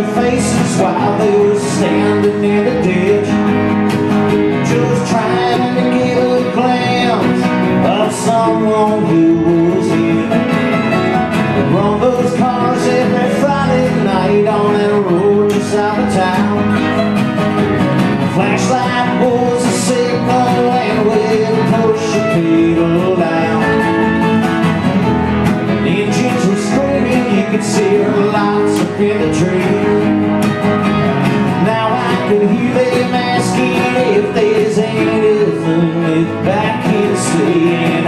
their faces while they were standing in the ditch. Just trying to get a glance of someone who was in Run those cars every Friday night on that road just out of town. Flashlight was a signal and we'd push the pedal down. Engines were screaming, you could see her lights up in the tree And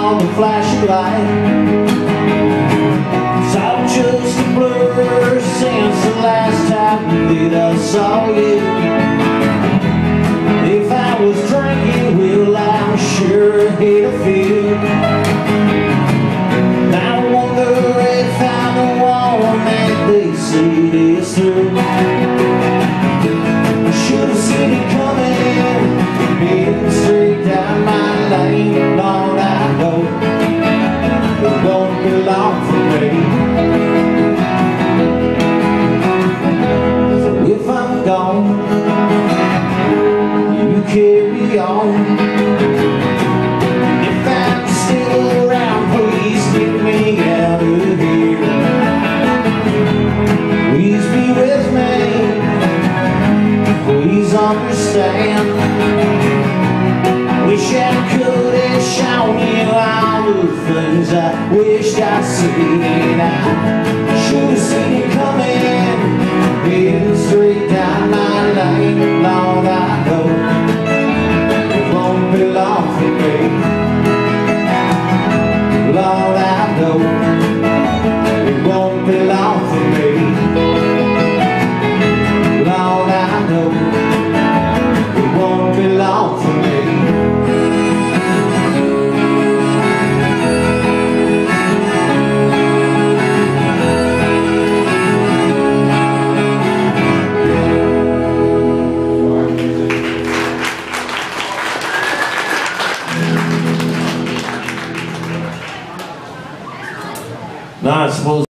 on the flashing light It's all just a blur since the last time that I saw you If I was drinking, well I'm sure hate a few? I wonder if I'm the one that they say is through. Should have seen it coming Heading straight down my lane carry on. If I'm still around Please get me out of here Please be with me. Please understand. Wish I could have shown you all the things I wished I'd seen. I should have seen it coming Heading straight down my lane Lord, No, I suppose.